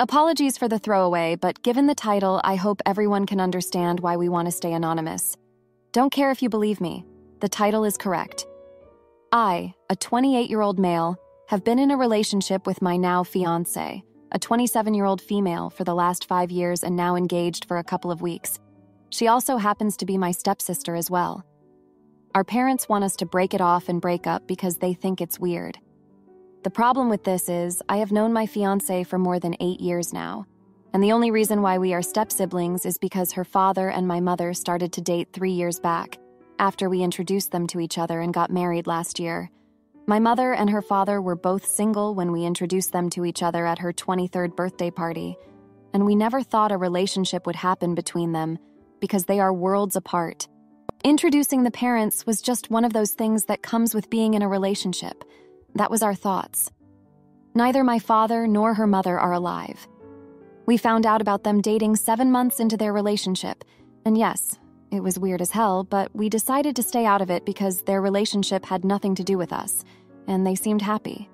Apologies for the throwaway, but given the title, I hope everyone can understand why we want to stay anonymous. Don't care if you believe me, the title is correct. I, a 28 year old male, have been in a relationship with my now fiance, a 27 year old female, for the last five years and now engaged for a couple of weeks. She also happens to be my stepsister as well. Our parents want us to break it off and break up because they think it's weird. The problem with this is, I have known my fiance for more than eight years now, and the only reason why we are step siblings is because her father and my mother started to date three years back, after we introduced them to each other and got married last year. My mother and her father were both single when we introduced them to each other at her 23rd birthday party, and we never thought a relationship would happen between them because they are worlds apart. Introducing the parents was just one of those things that comes with being in a relationship. That was our thoughts. Neither my father nor her mother are alive. We found out about them dating seven months into their relationship, and yes, it was weird as hell, but we decided to stay out of it because their relationship had nothing to do with us, and they seemed happy.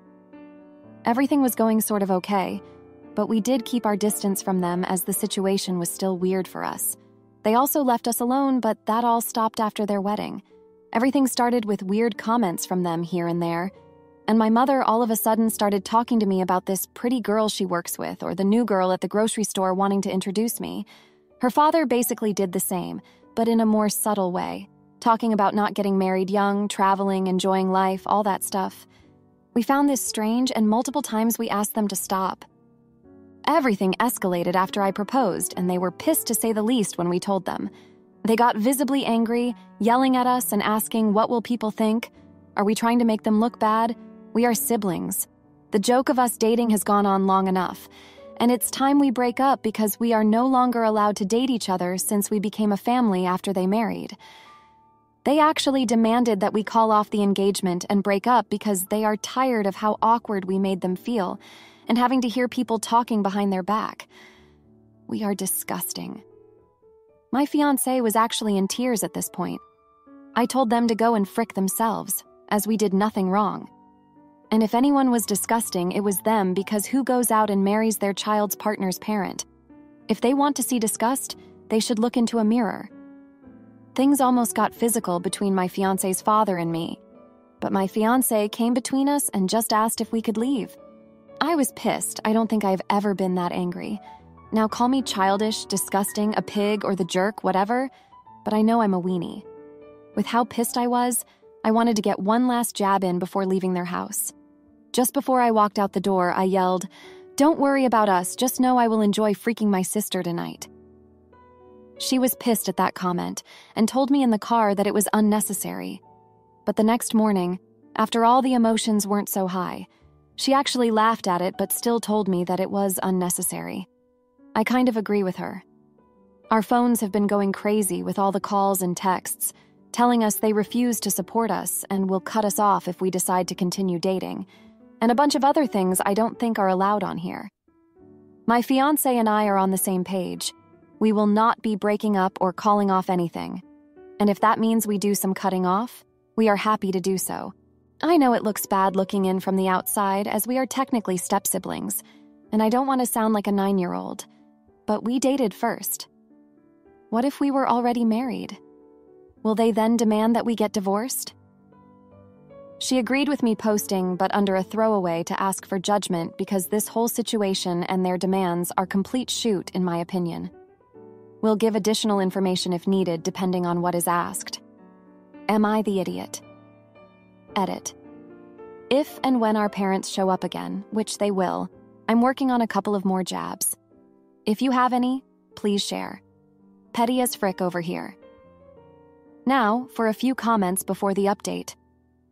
Everything was going sort of okay, but we did keep our distance from them as the situation was still weird for us. They also left us alone, but that all stopped after their wedding. Everything started with weird comments from them here and there, and my mother all of a sudden started talking to me about this pretty girl she works with or the new girl at the grocery store wanting to introduce me. Her father basically did the same, but in a more subtle way, talking about not getting married young, traveling, enjoying life, all that stuff. We found this strange, and multiple times we asked them to stop. Everything escalated after I proposed, and they were pissed to say the least when we told them. They got visibly angry, yelling at us and asking, What will people think? Are we trying to make them look bad? We are siblings. The joke of us dating has gone on long enough, and it's time we break up because we are no longer allowed to date each other since we became a family after they married. They actually demanded that we call off the engagement and break up because they are tired of how awkward we made them feel and having to hear people talking behind their back. We are disgusting. My fiance was actually in tears at this point. I told them to go and frick themselves, as we did nothing wrong. And if anyone was disgusting, it was them because who goes out and marries their child's partner's parent? If they want to see disgust, they should look into a mirror. Things almost got physical between my fiance's father and me, but my fiance came between us and just asked if we could leave. I was pissed. I don't think I've ever been that angry. Now call me childish, disgusting, a pig, or the jerk, whatever, but I know I'm a weenie. With how pissed I was, I wanted to get one last jab in before leaving their house. Just before I walked out the door, I yelled, Don't worry about us, just know I will enjoy freaking my sister tonight. She was pissed at that comment and told me in the car that it was unnecessary. But the next morning, after all the emotions weren't so high, she actually laughed at it but still told me that it was unnecessary. I kind of agree with her. Our phones have been going crazy with all the calls and texts, telling us they refuse to support us and will cut us off if we decide to continue dating, and a bunch of other things I don't think are allowed on here. My fiance and I are on the same page. We will not be breaking up or calling off anything. And if that means we do some cutting off, we are happy to do so. I know it looks bad looking in from the outside, as we are technically step siblings, and I don't want to sound like a nine year old, but we dated first. What if we were already married? Will they then demand that we get divorced? She agreed with me posting, but under a throwaway to ask for judgment because this whole situation and their demands are complete shoot, in my opinion. We'll give additional information if needed, depending on what is asked. Am I the idiot? Edit. If and when our parents show up again, which they will, I'm working on a couple of more jabs. If you have any, please share. Petty as frick over here. Now, for a few comments before the update.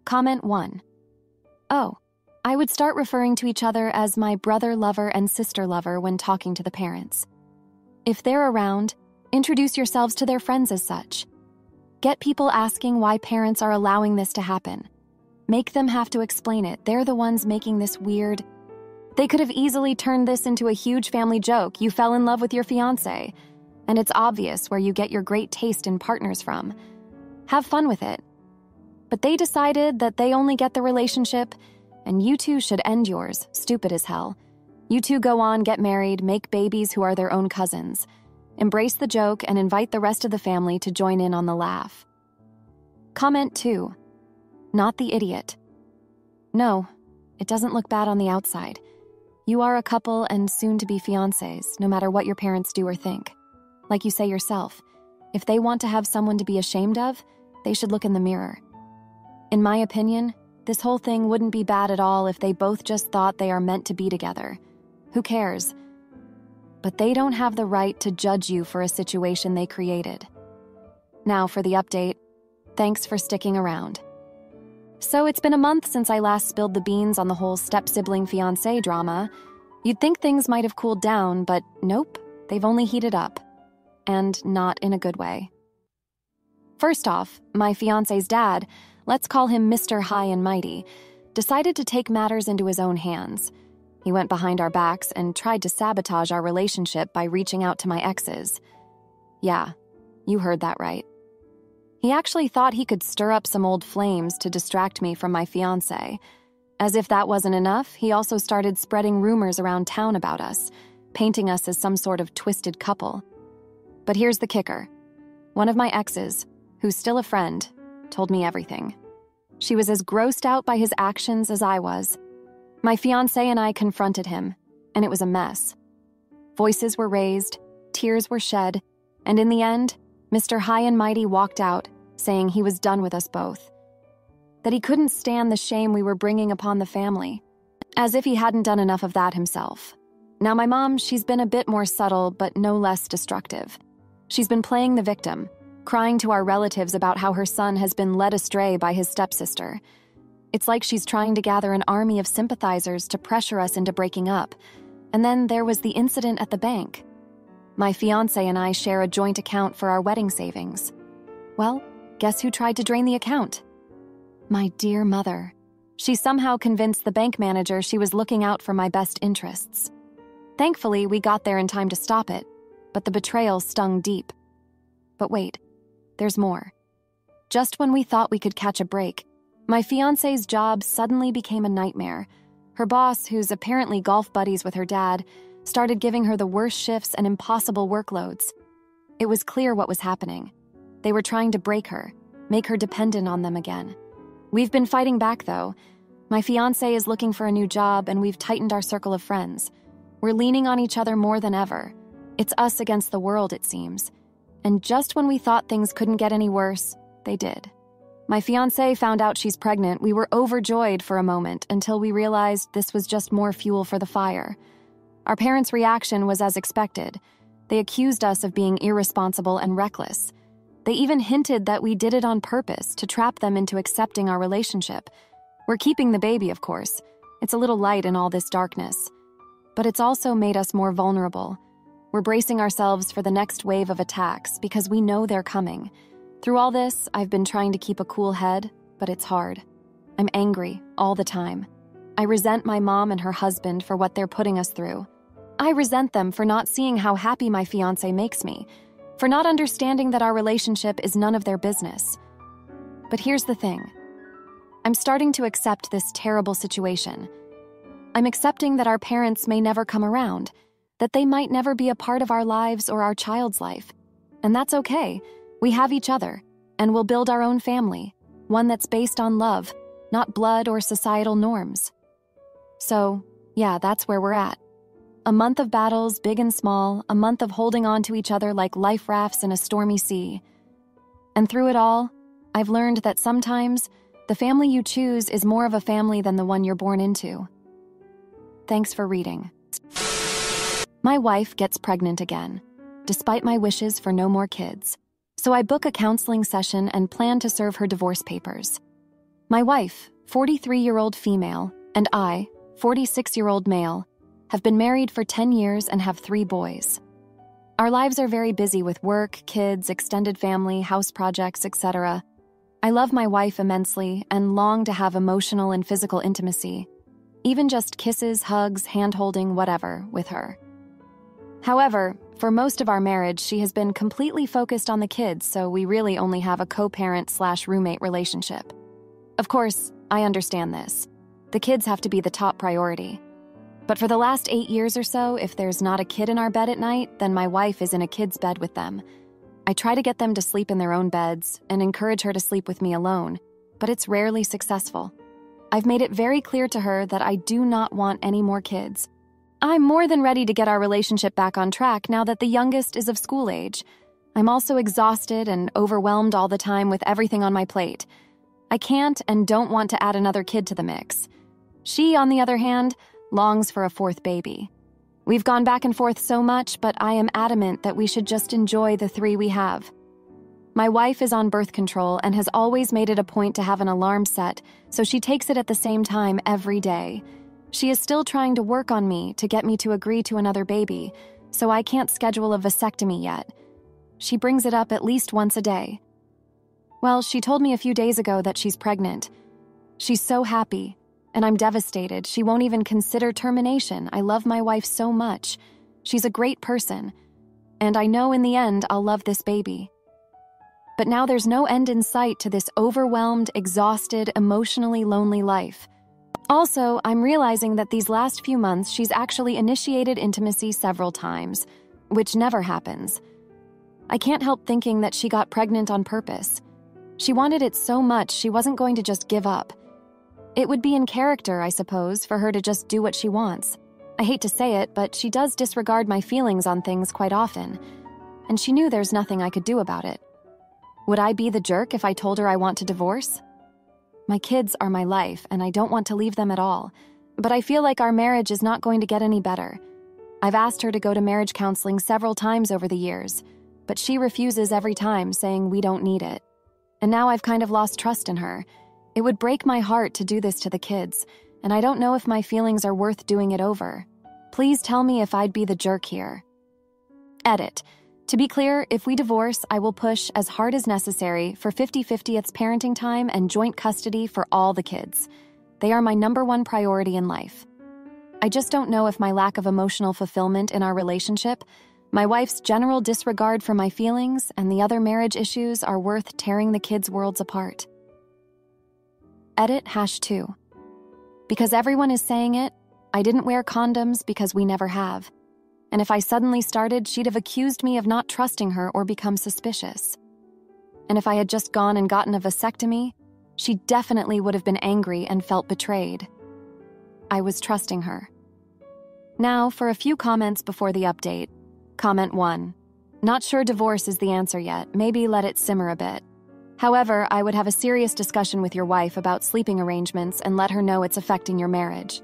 Comment 1. Oh, I would start referring to each other as my brother lover and sister lover when talking to the parents. If they're around, introduce yourselves to their friends as such. Get people asking why parents are allowing this to happen. Make them have to explain it. They're the ones making this weird. They could have easily turned this into a huge family joke. You fell in love with your fiance. And it's obvious where you get your great taste in partners from. Have fun with it. But they decided that they only get the relationship, and you two should end yours, stupid as hell. You two go on, get married, make babies who are their own cousins. Embrace the joke and invite the rest of the family to join in on the laugh. Comment 2. Not the idiot. No, it doesn't look bad on the outside. You are a couple and soon to be fiancés, no matter what your parents do or think. Like you say yourself, if they want to have someone to be ashamed of, they should look in the mirror. In my opinion, this whole thing wouldn't be bad at all if they both just thought they are meant to be together. Who cares? But they don't have the right to judge you for a situation they created. Now for the update. Thanks for sticking around. So it's been a month since I last spilled the beans on the whole step sibling fiance drama. You'd think things might have cooled down, but nope, they've only heated up. And not in a good way. First off, my fiance's dad, let's call him Mr. High and Mighty, decided to take matters into his own hands. He went behind our backs and tried to sabotage our relationship by reaching out to my exes. Yeah, you heard that right. He actually thought he could stir up some old flames to distract me from my fiance. As if that wasn't enough, he also started spreading rumors around town about us, painting us as some sort of twisted couple. But here's the kicker one of my exes, who's still a friend, told me everything. She was as grossed out by his actions as I was. My fiance and I confronted him, and it was a mess. Voices were raised, tears were shed, and in the end, Mr. High and Mighty walked out, saying he was done with us both. That he couldn't stand the shame we were bringing upon the family, as if he hadn't done enough of that himself. Now, my mom, she's been a bit more subtle, but no less destructive. She's been playing the victim, crying to our relatives about how her son has been led astray by his stepsister. It's like she's trying to gather an army of sympathizers to pressure us into breaking up. And then there was the incident at the bank. My fiance and I share a joint account for our wedding savings. Well, guess who tried to drain the account? My dear mother. She somehow convinced the bank manager she was looking out for my best interests. Thankfully, we got there in time to stop it, but the betrayal stung deep. But wait, there's more. Just when we thought we could catch a break, my fiance's job suddenly became a nightmare. Her boss, who's apparently golf buddies with her dad, started giving her the worst shifts and impossible workloads. It was clear what was happening. They were trying to break her, make her dependent on them again. We've been fighting back, though. My fiance is looking for a new job, and we've tightened our circle of friends. We're leaning on each other more than ever. It's us against the world, it seems. And just when we thought things couldn't get any worse, they did. My fiance found out she's pregnant. We were overjoyed for a moment until we realized this was just more fuel for the fire. Our parents' reaction was as expected. They accused us of being irresponsible and reckless. They even hinted that we did it on purpose to trap them into accepting our relationship. We're keeping the baby, of course. It's a little light in all this darkness. But it's also made us more vulnerable. We're bracing ourselves for the next wave of attacks because we know they're coming. Through all this, I've been trying to keep a cool head, but it's hard. I'm angry all the time. I resent my mom and her husband for what they're putting us through. I resent them for not seeing how happy my fiance makes me, for not understanding that our relationship is none of their business. But here's the thing I'm starting to accept this terrible situation. I'm accepting that our parents may never come around that they might never be a part of our lives or our child's life. And that's okay. We have each other, and we'll build our own family, one that's based on love, not blood or societal norms. So, yeah, that's where we're at. A month of battles, big and small, a month of holding on to each other like life rafts in a stormy sea. And through it all, I've learned that sometimes the family you choose is more of a family than the one you're born into. Thanks for reading. My wife gets pregnant again, despite my wishes for no more kids. So I book a counseling session and plan to serve her divorce papers. My wife, 43 year old female, and I, 46 year old male, have been married for 10 years and have three boys. Our lives are very busy with work, kids, extended family, house projects, etc. I love my wife immensely and long to have emotional and physical intimacy, even just kisses, hugs, handholding, whatever, with her. However, for most of our marriage, she has been completely focused on the kids, so we really only have a co parent slash roommate relationship. Of course, I understand this. The kids have to be the top priority. But for the last eight years or so, if there's not a kid in our bed at night, then my wife is in a kid's bed with them. I try to get them to sleep in their own beds and encourage her to sleep with me alone, but it's rarely successful. I've made it very clear to her that I do not want any more kids. I'm more than ready to get our relationship back on track now that the youngest is of school age. I'm also exhausted and overwhelmed all the time with everything on my plate. I can't and don't want to add another kid to the mix. She, on the other hand, longs for a fourth baby. We've gone back and forth so much, but I am adamant that we should just enjoy the three we have. My wife is on birth control and has always made it a point to have an alarm set, so she takes it at the same time every day. She is still trying to work on me to get me to agree to another baby, so I can't schedule a vasectomy yet. She brings it up at least once a day. Well, she told me a few days ago that she's pregnant. She's so happy, and I'm devastated. She won't even consider termination. I love my wife so much. She's a great person. And I know in the end I'll love this baby. But now there's no end in sight to this overwhelmed, exhausted, emotionally lonely life. Also, I'm realizing that these last few months she's actually initiated intimacy several times, which never happens. I can't help thinking that she got pregnant on purpose. She wanted it so much she wasn't going to just give up. It would be in character, I suppose, for her to just do what she wants. I hate to say it, but she does disregard my feelings on things quite often, and she knew there's nothing I could do about it. Would I be the jerk if I told her I want to divorce? My kids are my life, and I don't want to leave them at all, but I feel like our marriage is not going to get any better. I've asked her to go to marriage counseling several times over the years, but she refuses every time, saying we don't need it. And now I've kind of lost trust in her it would break my heart to do this to the kids, and I don't know if my feelings are worth doing it over. Please tell me if I'd be the jerk here. Edit. To be clear, if we divorce, I will push as hard as necessary for 50 50th parenting time and joint custody for all the kids. They are my number one priority in life. I just don't know if my lack of emotional fulfillment in our relationship, my wife's general disregard for my feelings, and the other marriage issues are worth tearing the kids' worlds apart. Edit hash 2. Because everyone is saying it, I didn't wear condoms because we never have. And if I suddenly started, she'd have accused me of not trusting her or become suspicious. And if I had just gone and gotten a vasectomy, she definitely would have been angry and felt betrayed. I was trusting her. Now, for a few comments before the update. Comment 1. Not sure divorce is the answer yet. Maybe let it simmer a bit. However, I would have a serious discussion with your wife about sleeping arrangements and let her know it's affecting your marriage.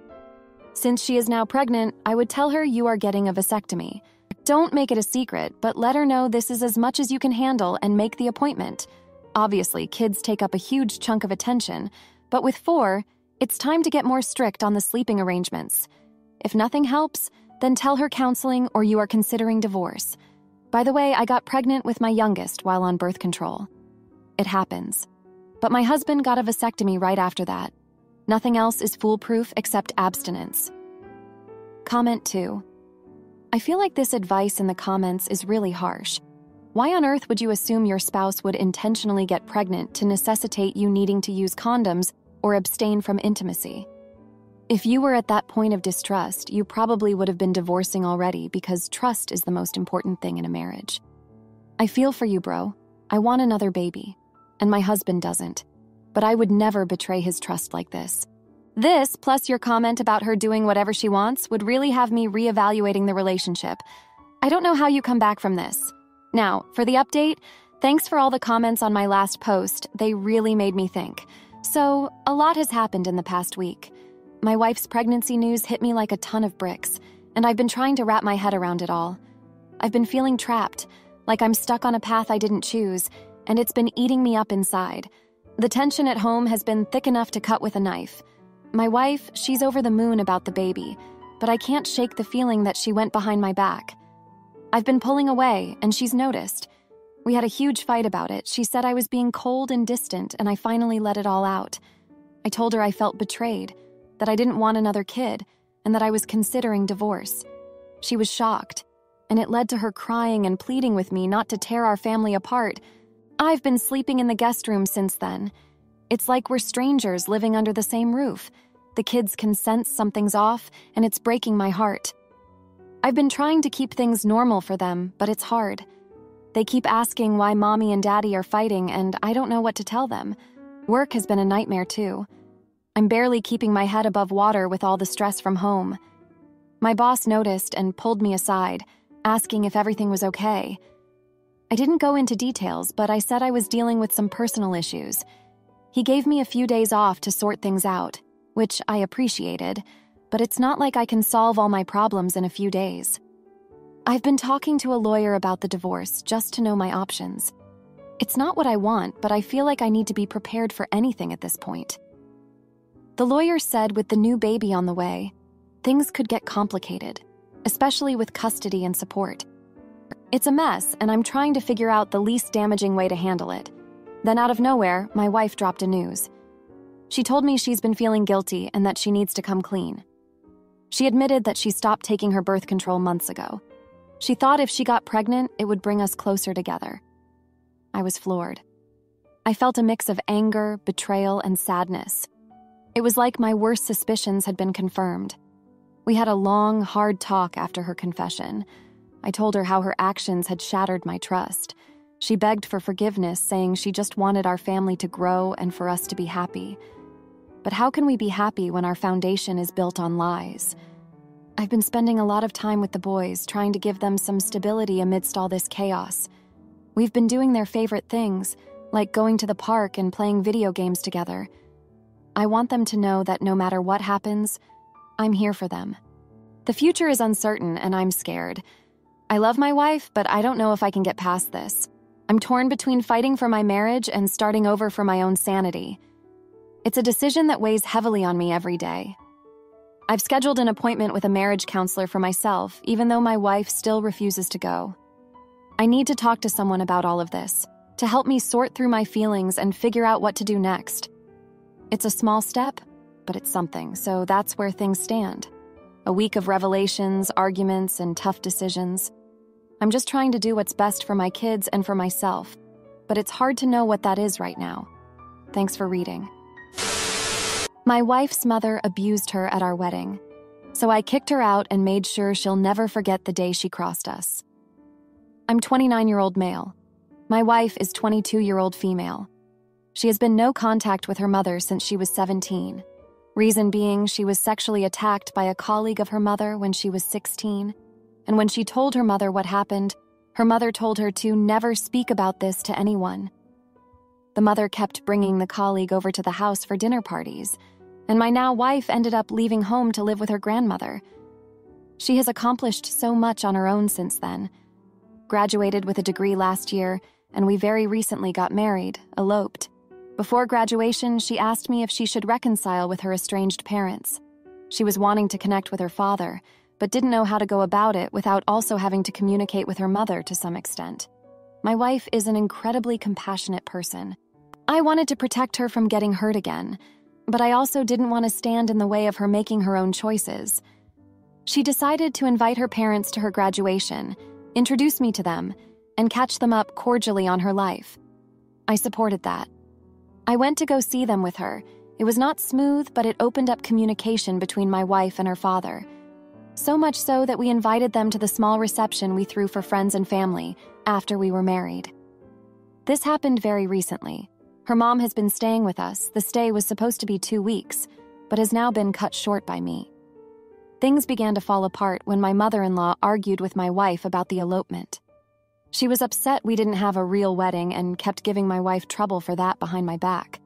Since she is now pregnant, I would tell her you are getting a vasectomy. Don't make it a secret, but let her know this is as much as you can handle and make the appointment. Obviously, kids take up a huge chunk of attention, but with four, it's time to get more strict on the sleeping arrangements. If nothing helps, then tell her counseling or you are considering divorce. By the way, I got pregnant with my youngest while on birth control. It happens. But my husband got a vasectomy right after that. Nothing else is foolproof except abstinence. Comment 2. I feel like this advice in the comments is really harsh. Why on earth would you assume your spouse would intentionally get pregnant to necessitate you needing to use condoms or abstain from intimacy? If you were at that point of distrust, you probably would have been divorcing already because trust is the most important thing in a marriage. I feel for you, bro. I want another baby and my husband doesn't. But I would never betray his trust like this. This, plus your comment about her doing whatever she wants, would really have me reevaluating the relationship. I don't know how you come back from this. Now, for the update, thanks for all the comments on my last post. They really made me think. So, a lot has happened in the past week. My wife's pregnancy news hit me like a ton of bricks, and I've been trying to wrap my head around it all. I've been feeling trapped, like I'm stuck on a path I didn't choose, and it's been eating me up inside. The tension at home has been thick enough to cut with a knife. My wife, she's over the moon about the baby, but I can't shake the feeling that she went behind my back. I've been pulling away, and she's noticed. We had a huge fight about it. She said I was being cold and distant, and I finally let it all out. I told her I felt betrayed, that I didn't want another kid, and that I was considering divorce. She was shocked, and it led to her crying and pleading with me not to tear our family apart I've been sleeping in the guest room since then. It's like we're strangers living under the same roof. The kids can sense something's off, and it's breaking my heart. I've been trying to keep things normal for them, but it's hard. They keep asking why mommy and daddy are fighting, and I don't know what to tell them. Work has been a nightmare, too. I'm barely keeping my head above water with all the stress from home. My boss noticed and pulled me aside, asking if everything was okay. I didn't go into details, but I said I was dealing with some personal issues. He gave me a few days off to sort things out, which I appreciated, but it's not like I can solve all my problems in a few days. I've been talking to a lawyer about the divorce just to know my options. It's not what I want, but I feel like I need to be prepared for anything at this point. The lawyer said with the new baby on the way, things could get complicated, especially with custody and support. It's a mess, and I'm trying to figure out the least damaging way to handle it. Then, out of nowhere, my wife dropped a news. She told me she's been feeling guilty and that she needs to come clean. She admitted that she stopped taking her birth control months ago. She thought if she got pregnant, it would bring us closer together. I was floored. I felt a mix of anger, betrayal, and sadness. It was like my worst suspicions had been confirmed. We had a long, hard talk after her confession. I told her how her actions had shattered my trust. She begged for forgiveness, saying she just wanted our family to grow and for us to be happy. But how can we be happy when our foundation is built on lies? I've been spending a lot of time with the boys, trying to give them some stability amidst all this chaos. We've been doing their favorite things, like going to the park and playing video games together. I want them to know that no matter what happens, I'm here for them. The future is uncertain, and I'm scared. I love my wife, but I don't know if I can get past this. I'm torn between fighting for my marriage and starting over for my own sanity. It's a decision that weighs heavily on me every day. I've scheduled an appointment with a marriage counselor for myself, even though my wife still refuses to go. I need to talk to someone about all of this, to help me sort through my feelings and figure out what to do next. It's a small step, but it's something, so that's where things stand. A week of revelations, arguments, and tough decisions. I'm just trying to do what's best for my kids and for myself, but it's hard to know what that is right now. Thanks for reading. My wife's mother abused her at our wedding, so I kicked her out and made sure she'll never forget the day she crossed us. I'm 29 year old male. My wife is 22 year old female. She has been no contact with her mother since she was 17. Reason being, she was sexually attacked by a colleague of her mother when she was 16. And when she told her mother what happened, her mother told her to never speak about this to anyone. The mother kept bringing the colleague over to the house for dinner parties, and my now wife ended up leaving home to live with her grandmother. She has accomplished so much on her own since then. Graduated with a degree last year, and we very recently got married, eloped. Before graduation, she asked me if she should reconcile with her estranged parents. She was wanting to connect with her father, but didn't know how to go about it without also having to communicate with her mother to some extent. My wife is an incredibly compassionate person. I wanted to protect her from getting hurt again, but I also didn't want to stand in the way of her making her own choices. She decided to invite her parents to her graduation, introduce me to them, and catch them up cordially on her life. I supported that. I went to go see them with her. It was not smooth, but it opened up communication between my wife and her father. So much so that we invited them to the small reception we threw for friends and family after we were married. This happened very recently. Her mom has been staying with us. The stay was supposed to be two weeks, but has now been cut short by me. Things began to fall apart when my mother in law argued with my wife about the elopement. She was upset we didn't have a real wedding and kept giving my wife trouble for that behind my back.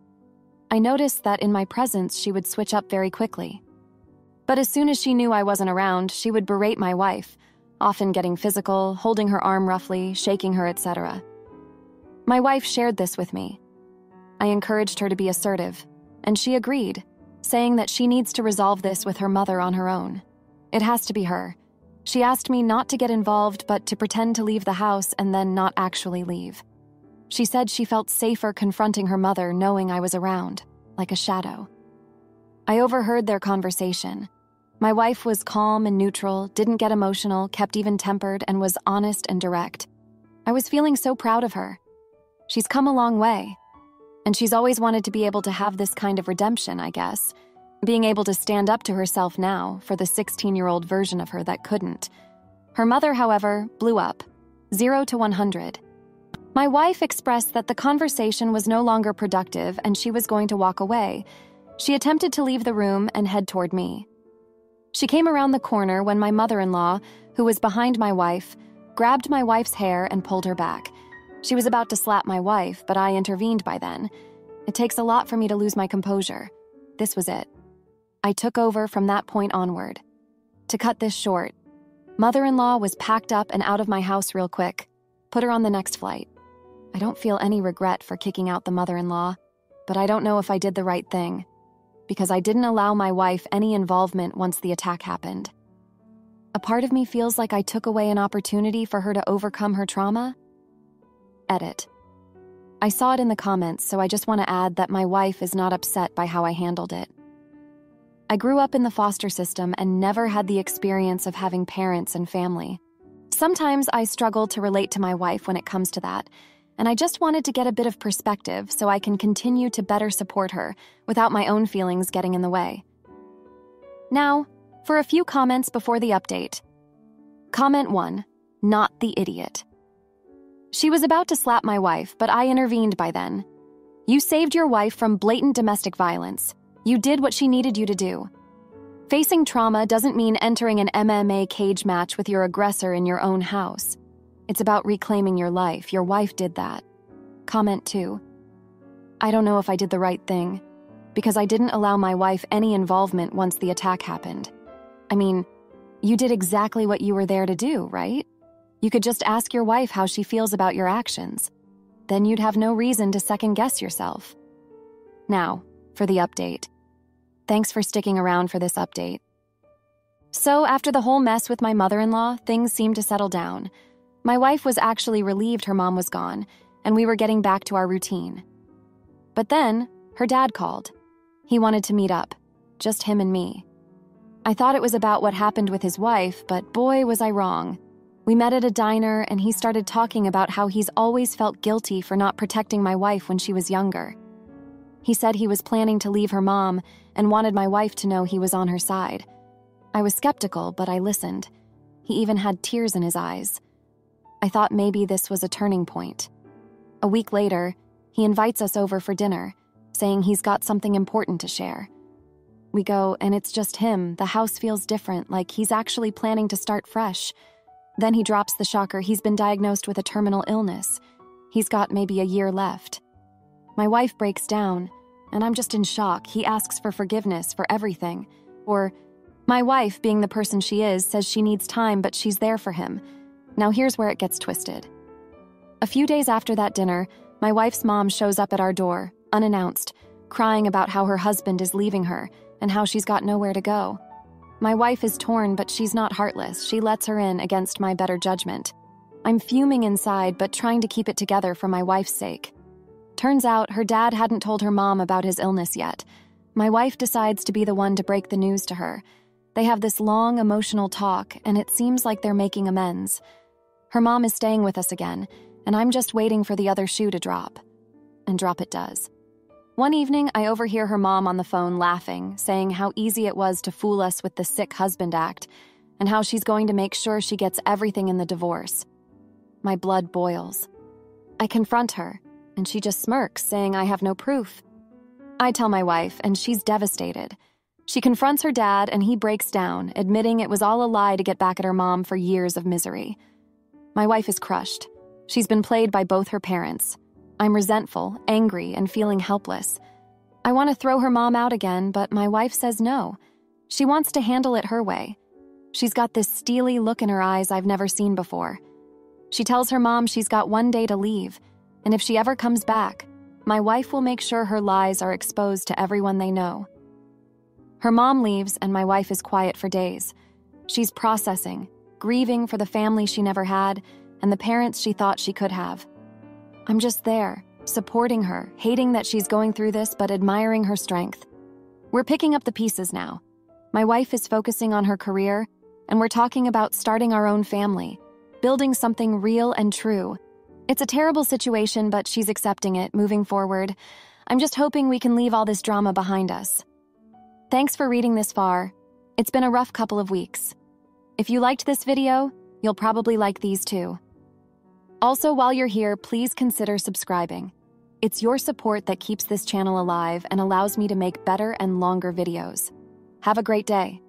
I noticed that in my presence, she would switch up very quickly. But as soon as she knew I wasn't around, she would berate my wife, often getting physical, holding her arm roughly, shaking her, etc. My wife shared this with me. I encouraged her to be assertive, and she agreed, saying that she needs to resolve this with her mother on her own. It has to be her she asked me not to get involved, but to pretend to leave the house and then not actually leave. She said she felt safer confronting her mother knowing I was around, like a shadow. I overheard their conversation. My wife was calm and neutral, didn't get emotional, kept even tempered, and was honest and direct. I was feeling so proud of her. She's come a long way. And she's always wanted to be able to have this kind of redemption, I guess. being able to stand up to herself now for the 16 year old version of her that couldn't. Her mother, however, blew up 0 to 100. My wife expressed that the conversation was no longer productive and she was going to walk away. She attempted to leave the room and head toward me. She came around the corner when my mother in law, who was behind my wife, grabbed my wife's hair and pulled her back. She was about to slap my wife, but I intervened by then. It takes a lot for me to lose my composure. This was it. I took over from that point onward. To cut this short, mother in law was packed up and out of my house real quick. Put her on the next flight. I don't feel any regret for kicking out the mother in law, but I don't know if I did the right thing, because I didn't allow my wife any involvement once the attack happened. A part of me feels like I took away an opportunity for her to overcome her trauma. Edit. I saw it in the comments, so I just want to add that my wife is not upset by how I handled it. I grew up in the foster system and never had the experience of having parents and family. Sometimes I struggle to relate to my wife when it comes to that, and I just wanted to get a bit of perspective so I can continue to better support her without my own feelings getting in the way. Now, for a few comments before the update. Comment 1 Not the idiot. She was about to slap my wife, but I intervened by then. You saved your wife from blatant domestic violence. You did what she needed you to do. Facing trauma doesn't mean entering an MMA cage match with your aggressor in your own house. It's about reclaiming your life. Your wife did that. Comment 2. I don't know if I did the right thing, because I didn't allow my wife any involvement once the attack happened. I mean, you did exactly what you were there to do, right? You could just ask your wife how she feels about your actions. Then you'd have no reason to second guess yourself. Now, for the update. Thanks for sticking around for this update. So, after the whole mess with my mother in law, things seemed to settle down. My wife was actually relieved her mom was gone, and we were getting back to our routine. But then, her dad called. He wanted to meet up, just him and me. I thought it was about what happened with his wife, but boy, was I wrong. We met at a diner, and he started talking about how he's always felt guilty for not protecting my wife when she was younger. He said he was planning to leave her mom and wanted my wife to know he was on her side. I was skeptical, but I listened. He even had tears in his eyes. I thought maybe this was a turning point. A week later, he invites us over for dinner, saying he's got something important to share. We go, and it's just him. The house feels different, like he's actually planning to start fresh. Then he drops the shocker he's been diagnosed with a terminal illness. He's got maybe a year left. My wife breaks down, and I'm just in shock. He asks for forgiveness for everything. Or, my wife, being the person she is, says she needs time, but she's there for him. Now here's where it gets twisted. A few days after that dinner, my wife's mom shows up at our door, unannounced, crying about how her husband is leaving her and how she's got nowhere to go. My wife is torn, but she's not heartless. She lets her in against my better judgment. I'm fuming inside, but trying to keep it together for my wife's sake. Turns out her dad hadn't told her mom about his illness yet. My wife decides to be the one to break the news to her. They have this long, emotional talk, and it seems like they're making amends. Her mom is staying with us again, and I'm just waiting for the other shoe to drop. And drop it does. One evening, I overhear her mom on the phone laughing, saying how easy it was to fool us with the sick husband act, and how she's going to make sure she gets everything in the divorce. My blood boils. I confront her, and she just smirks, saying I have no proof. I tell my wife, and she's devastated. She confronts her dad, and he breaks down, admitting it was all a lie to get back at her mom for years of misery. My wife is crushed. She's been played by both her parents. I'm resentful, angry, and feeling helpless. I want to throw her mom out again, but my wife says no. She wants to handle it her way. She's got this steely look in her eyes I've never seen before. She tells her mom she's got one day to leave and if she ever comes back, my wife will make sure her lies are exposed to everyone they know. Her mom leaves, and my wife is quiet for days. She's processing, grieving for the family she never had and the parents she thought she could have. I'm just there, supporting her, hating that she's going through this, but admiring her strength. We're picking up the pieces now. My wife is focusing on her career, and we're talking about starting our own family, building something real and true it's a terrible situation, but she's accepting it, moving forward. I'm just hoping we can leave all this drama behind us. Thanks for reading this far. It's been a rough couple of weeks. If you liked this video, you'll probably like these too. Also, while you're here, please consider subscribing. It's your support that keeps this channel alive and allows me to make better and longer videos. Have a great day.